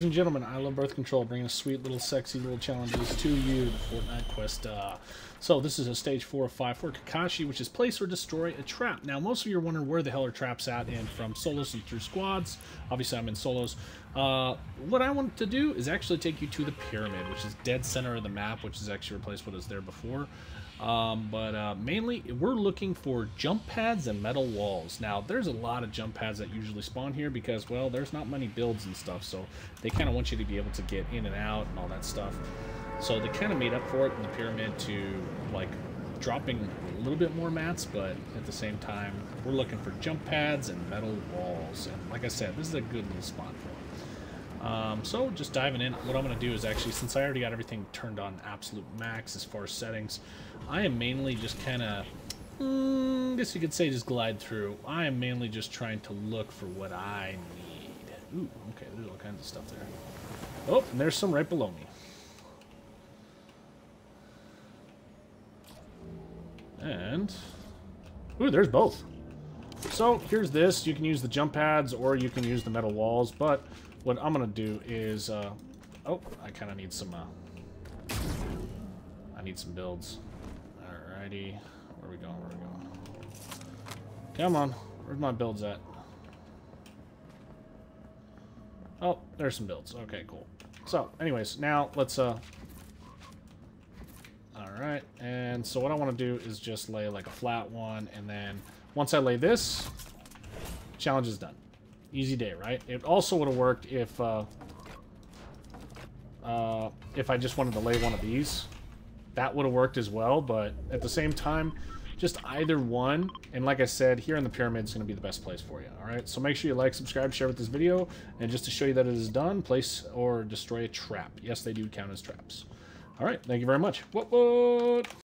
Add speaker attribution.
Speaker 1: and gentlemen, I love birth control, bringing a sweet little sexy little challenges to you, the Fortnite Quest. Uh, so this is a stage 4 of 5 for Kakashi, which is place or destroy a trap. Now, most of you are wondering where the hell are traps at, and from solos and through squads. Obviously, I'm in solos. Uh, what I want to do is actually take you to the pyramid, which is dead center of the map, which is actually replaced what was there before. Um, but uh, mainly, we're looking for jump pads and metal walls. Now, there's a lot of jump pads that usually spawn here because, well, there's not many builds and stuff, so they kind of want you to be able to get in and out and all that stuff. So they kind of made up for it in the pyramid to, like, dropping a little bit more mats, but at the same time, we're looking for jump pads and metal walls. And like I said, this is a good little spot for them. Um, so just diving in, what I'm going to do is actually, since I already got everything turned on absolute max as far as settings, I am mainly just kind of, mm, guess you could say just glide through. I am mainly just trying to look for what I need. Ooh, okay, there's all kinds of stuff there. Oh, and there's some right below me. And, ooh, there's both. So here's this. You can use the jump pads or you can use the metal walls, but what I'm going to do is... Uh, oh, I kind of need some... Uh, I need some builds. Alrighty. Where are we going? Where are we going? Come on. Where's my builds at? Oh, there's some builds. Okay, cool. So, anyways, now let's... uh. Alright, and so what I want to do is just lay like a flat one, and then once I lay this, challenge is done. Easy day, right? It also would have worked if uh, uh, if I just wanted to lay one of these. That would have worked as well, but at the same time, just either one. And like I said, here in the pyramid is going to be the best place for you. All right, so make sure you like, subscribe, share with this video. And just to show you that it is done, place or destroy a trap. Yes, they do count as traps. All right, thank you very much. What, what?